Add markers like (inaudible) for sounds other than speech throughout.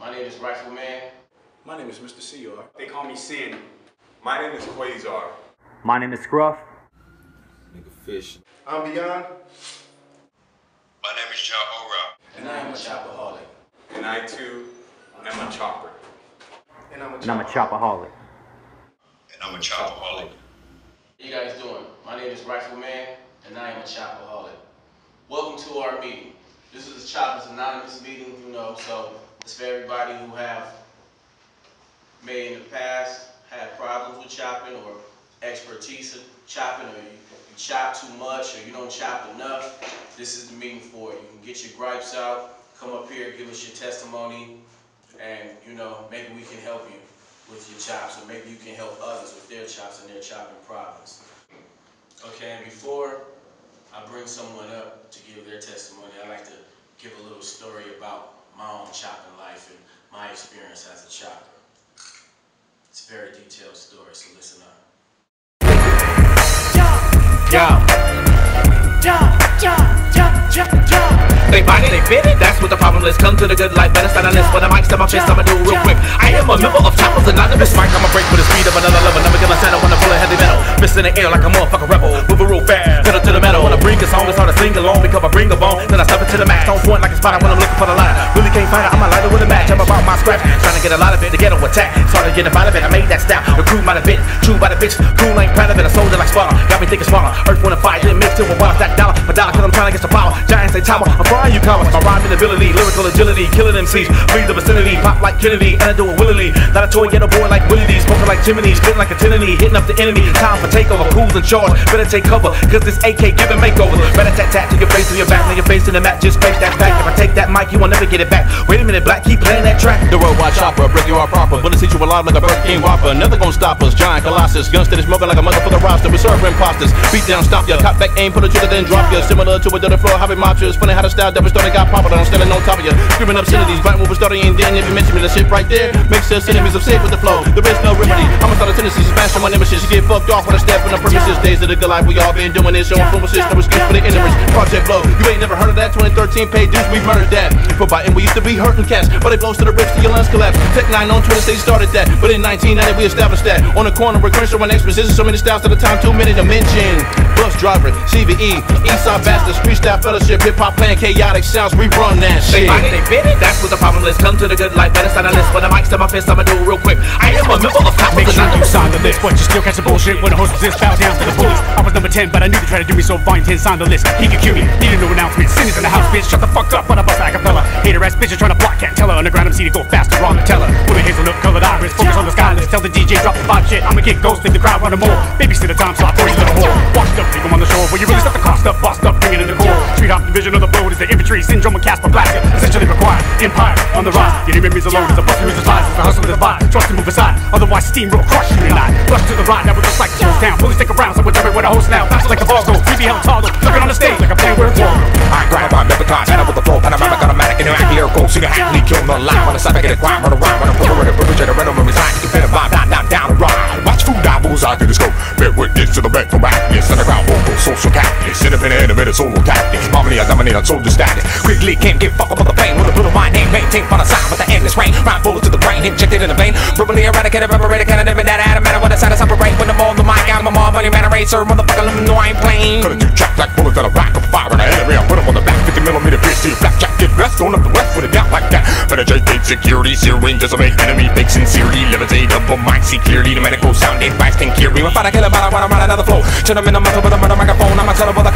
My name is Rifleman. My name is Mr. CR. They call me Sin. My name is Quaesar. My name is Skruf. Nigga Fish. I'm Beond. My name is Jah Ora. And I am a chopaholic. And I too am a chopper. And I'm a And I'm a chopaholic. And I'm a chopaholic. How you guys doing? My name is Rifleman, and I am a chopaholic. Welcome to our meeting. This is a Choppers Anonymous meeting, you know, so it's for everybody who have may in the past had problems with chopping or expertise in chopping or you, you chop too much or you don't chop enough. This is the meeting for you. You can get your gripes out, come up here, give us your testimony, and you know, maybe we can help you with your chops, or maybe you can help others with their chops and their chopping problems. Okay, and before I bring someone up to give their testimony, I like to give a little story about my own chopping life and my experience as a chopper. It's a very detailed story, so listen up. They bite it, they fit it, that's what the problem is. Come to the good life, better stand on this. When the mic's to my fist, I'ma do it real quick. I am a member of Choppers Anonymous. Mic, I'ma break with the speed of another level. Never gonna settle when I'm full of heavy metal. Mist in the air like a motherfucking rebel. Moving real fast, pedal to the metal. When I bring a song, it's hard to sing along because I bring a bone. Then I step it to the max. On point like a spider when I'm looking for the line. Really can't find it, I'm a lighter with a match. I'm about my scratch, trying to get a lot of it to get on attack. Started getting out of it, I made that style. The crew might have bit, true by the bitch. Cool ain't proud of it, I sold it like Sparta. Got me thinking smarter. Earth, wind, and fire, didn't mix till a wild stack dollar. My dollar, cause I'm trying to get some power. Giants say tower, I'm frying you commas. My rhyming ability, lyrical agility, killing MCs. Free the vicinity, pop like Kennedy, and I do it willingly. Not a toy, get a boy like Willie D. Smoking like chimneys, spitting like a tenony, hitting up the enemy. Time for takeover, who's in charge? Better take cover, cause this AK giving makeovers. Better tat tat to your face, to your back, to your face in the mat, just face that back. If I take that mic, you will never get it back. Wait a minute, Black, keep playing that track. The worldwide chopper, break you all proper. Bullets hit you alive like a Burger King Whopper. Nothing gonna stop us. Giant Colossus, guns steady smoking like a motherfucker roster. We serve imposters. Beat down, stop ya. Cop back, aim, pull a trigger, then drop ya. Similar to a dirty floor, hobby mobsters. Funny how the style double started got popular. I'm standing on top of ya. Screaming obscenities, biting what was starting and then if you mention me, the shit right there makes us enemies of safe with the flow. There is no remedy. I'm a start a tendency to smash on my nemesis. Get fucked off when I step in the premises. Days of the good life, we all been doing this. Showing influences, no excuse for the ignorance. Project Blowed, you ain't never heard of that. 2013 pay dues, we murdered that. But by and we used to be hurting cats, but it blows to the ribs till your lungs collapse. Tech N9ne on Twitter, they started that. But in 1990, we established that. On the corner, we're Crenshaw and exposition. So many styles at a time, too many to mention. Busdriver, CVE, Eastside Bastard, Freestyle Fellowship, Hip Hop playing chaotic sounds, we run that shit. bite it, they fit it, that's what the problem is. Come to the good life, better stand on list. When the mic's to my fist, I'ma do it real quick. I am a member of Choppers Make sure you Anonymous. sign the list, but you still catch the bullshit when the host resist. Bow down to the police. I was number 10, but I knew they tried to do me, so Vine 10 signed the list. He could cue me, needed no announcement. Sin is in the house, bitch. Shut the fuck up, when I bust a cappella. Hater ass bitches trying to block, can't tell her. Underground MC to go faster, wrong tell her. A hazelnut colored iris, focus on the sky. Let's tell the DJ drop the five shit. I'ma get ghost in the crowd, run running more. Babysit a time slot for you little whore. Washed up, leave 'em on the shore. Where you really set the cost up, bossed up, bring it in the core. Street hop division of the boat is the infantry. Syndrome and Casper Blaster, essentially required. Empire on the rise. Getting memories alone is a bust who's lies. It's the hustle of the vibe. Trust to move aside. Otherwise, steamroll crush you and I. Rush to the ride, never just like goes down. Police stick around, so we're jumping with a host now. Faster like the ball goes. We be held looking on the stage like a player with a ball. I grab on never time, and with the flow, panoramic, automatic, interact, lyrical, singer, happily kill no lie. On the side, I get a crime, run around, run a river, run a river, jet a rental, reside. You can fit a vibe, not, not down the Watch food die, bullseye to the scope. To the back from back. Yes, underground, vocal, social tactics. Independent, innovative, solo tactics. Harmony, I dominate on soldier status. Quickly, can't give fuck about the pain. With a little my name, maintain for the sign with the endless rain. Rhyme bullet to the brain, injected in the vein. Verbally eradicated, evaporated, kind of never that matter. What I said, I separate when I'm on the mic. I'm a mob, money man, eraser. Motherfucker, let me know I ain't playing. A two track like bullets that are back of fire millimeter pierce to your black jacket. Rest going up the west with a gap like that. Penetrate gate security, searing, decimate enemy, fake sincerity, levitate up on mic, see clearly. The medical sound advice can cure me. If I kill about, I wanna run another flow. Turn them in the mouth with a murder microphone. I'm a tell with a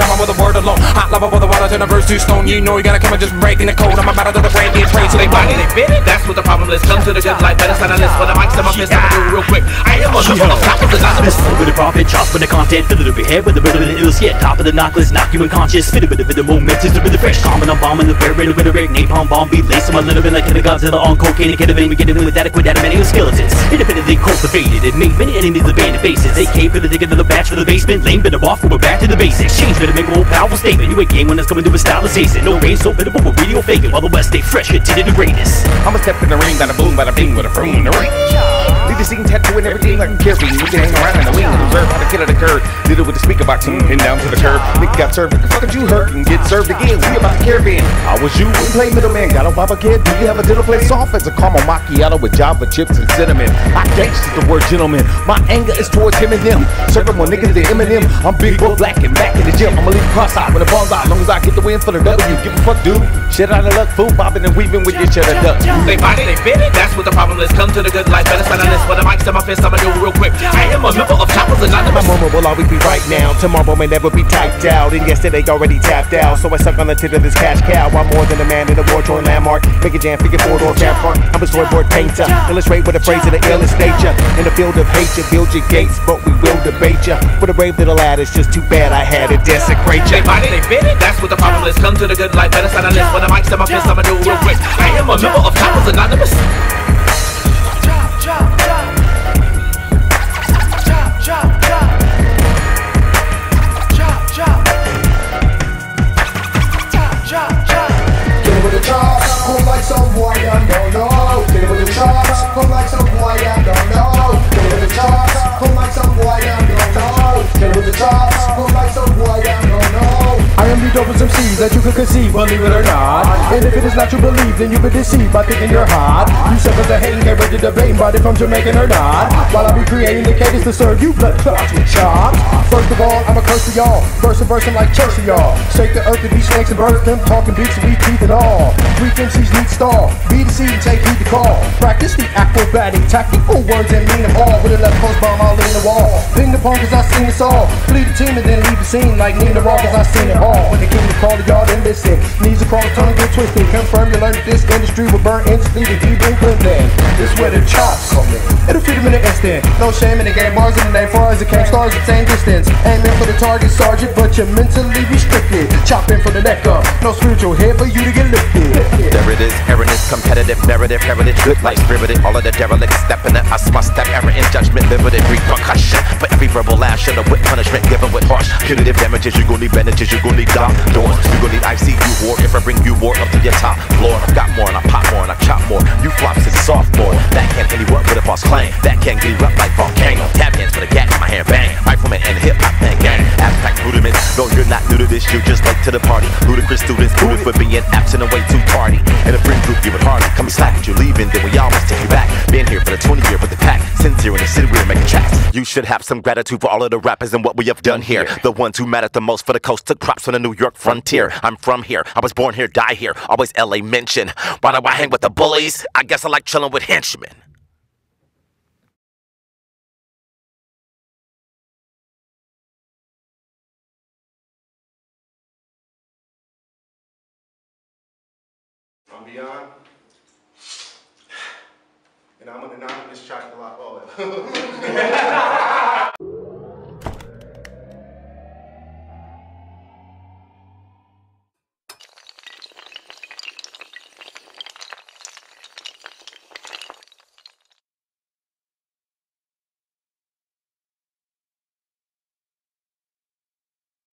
lava with a water, turn a verse to stone. You know you gotta come and just breaking the code. I'm about to do the brain, get trained, so They they bite bite it, it. they fit it, that's what the problem is. Come to the good life, better stand on this. When the mic's to my fist, I'ma do it real quick. I am a member of Choppers Anonymous. Listen with the profit, chops with the content, fill it up your head with a bit of an ill skit. Top of the knock, let's knock you unconscious. Fit a bit of it, the momentum, with the fresh. Common, I'm bombing the fair, rate with the rig. Napalm bomb, beat, lace them a little bit like the Godzilla on cocaine and ketamine. We get it in with adequate adamantium skeletons. Independently cultivated, it made many enemies abandoned bases. AK for the dig another batch for the basement. Lame bit of off, we're back to the basics. Change for to make a more powerful statement. You game when it's coming to a style of season. No rain, so pitiful, but video faking. While the West stay fresh, continue to greatness. I'ma step in the ring, bada boom, bada bing, with a broom in the ring. Leave the scene tattooing everything like a Gary. We can hang around in the wing. verb, how to kill the occurred. Did it with the speaker box and pinned down to the curb. Nigga got served, what the fuck did you hurt and served again? We about the caravan. I was you, we play middleman. Got a Baba kid, do you have a dinner plate soft as a caramel macchiato with java chips and cinnamon? I gangsters the word gentleman. My anger is towards him and them. Serving more niggas than Eminem. I'm big, boy, black, and back in the gym. I'ma leave cross out when the ball's out. Long as I get the win for the W. Give a fuck, dude. Shit out of luck, fool, bobbing and weaving with your cheddar duck. They body, they fit it, that's what the problem is. Come to the good life, better sign on this. When the mic's in my fist, I'ma do it real quick. I am a member of Choppers My Anonymous. moment will always be right now. Tomorrow may never be typed out. And yesterday already tapped out. So I suck on the tit of this cash cow. I'm more than a man in a war torn landmark. Make a jam, figure four door cap park. I'm a storyboard painter. Illustrate with a phrase of the illest nature. In the field of you build your gates, but we will debate ya. With a brave little lad, it's just too bad I had to desecrate They ya. body, they fit it, that's what the problem is. Come to the good life, better sign on this. When the mic's in my fist, I'ma do real quick. I am a member of Choppers Anonymous. That you can conceive, believe it or not. And if it is not you believe, then you've been deceived by thinking you're hot. You suckers are hating, get ready to debate, but if I'm Jamaican or not. While I be creating the cadence to serve you blood clots with chops. First of all, I'm a curse to y'all. Verse and verse, I'm like church to y'all. Shake the earth and these snakes and birth them, talking beats and we teeth and all. Weak MCs need stall. Be the seed and take heed to call. Practice the acrobatic tactical words and mean them all. With a left post bomb all in the wall. Ping the pong cause I seen this all. Flee the team and then leave the scene like Nina Raw cause I seen it all. When the king to call to y'all, then listen. Knees across, tongue twisted. Confirm you learned that this industry will burn instantly to keep in Clinton. This where the chops come in. It'll No shame in the game, bars in the name. Far as it came, stars the same distance. Aiming for the target, sergeant, but you're mentally restricted. Chopping from the neck up. No spiritual head for you to get lifted. There it is, erroneous, competitive, narrative, heritage, good life, spirited, all of the derelicts stepping at us, must step, error in judgment, limited repercussion. For every verbal lash, should have with punishment given with harsh, punitive damages. You gon' need bandages, you gon' need dock doors, you gon' need ICU war if I bring you war up to your top floor. I've got more and I pop more and I chop more. You flops and sophomore, that can't anyone with a false claim. That can't get erupt like volcano. Tap hands for the gat in my hand, bang. Rifleman and hip hop gang. Abstract rudiments, no, you're not new to this, you're just late to the party. Ludicrous students, booted for being absent and way too. In a friend group, you would hardly come slack at you leaving, then we almost take you back. Been here for the 20 year with the pack. Sincere in the city, we're making tracks. You should have some gratitude for all of the rappers and what we have done here. The ones who mattered the most for the coast took props on the New York frontier. I'm from here, I was born here, die here. Always LA mention. Why do I hang with the bullies? I guess I like chilling with henchmen. I'm Beond. (sighs) And I'm an anonymous chocolate. (laughs) Oh, (laughs)